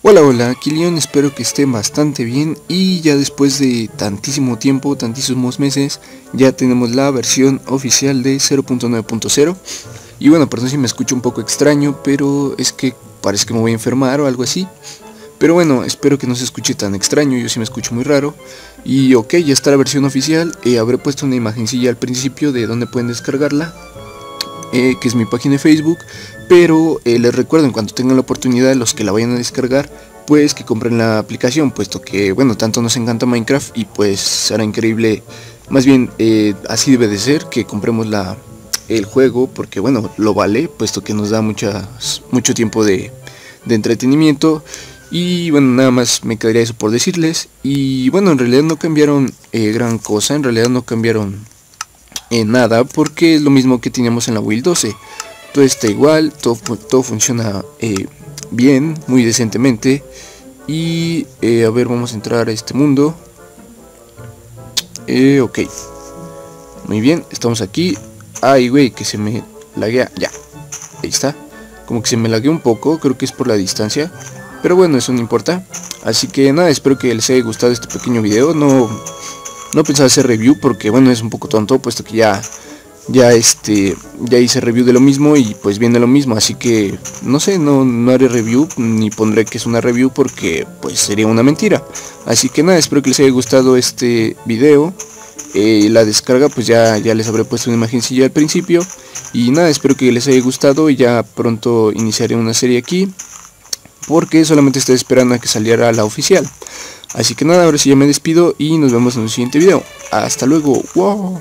Hola, hola, Leon, espero que estén bastante bien y ya después de tantísimo tiempo, tantísimos meses, ya tenemos la versión oficial de 0.9.0 y bueno, perdón si me escucho un poco extraño, pero es que parece que me voy a enfermar o algo así. Pero bueno, espero que no se escuche tan extraño, yo sí me escucho muy raro. Y ok, ya está la versión oficial, eh, habré puesto una imagencilla al principio de donde pueden descargarla, eh, que es mi página de Facebook pero eh, les recuerdo en cuanto tengan la oportunidad los que la vayan a descargar pues que compren la aplicación puesto que bueno tanto nos encanta Minecraft y pues será increíble más bien eh, así debe de ser que compremos la el juego porque bueno lo vale puesto que nos da muchas, mucho tiempo de, entretenimiento. Y bueno nada más me quedaría eso por decirles. Y bueno en realidad no cambiaron gran cosa en realidad no cambiaron nada porque es lo mismo que teníamos en la Wii 12 todo está igual, todo, todo funciona eh, bien, muy decentemente. Y eh, a ver, vamos a entrar a este mundo. Eh, ok. Muy bien, estamos aquí. Ay, güey, que se me laguea. Ya, ahí está. Como que se me laguea un poco, creo que es por la distancia. Pero bueno, eso no importa. Así que nada, espero que les haya gustado este pequeño video. No, no pensaba hacer review porque bueno, es un poco tonto, puesto que ya ya este ya hice review de lo mismo y pues viene lo mismo. Así que no sé no, no haré review ni pondré que es una review porque pues sería una mentira. Así que nada espero que les haya gustado este video. Eh, la descarga pues ya ya les habré puesto una imagencilla al principio. Y nada espero que les haya gustado y ya pronto iniciaré una serie aquí porque solamente estoy esperando a que saliera la oficial así que nada ahora sí ya me despido y nos vemos en un siguiente video. Hasta luego. Wow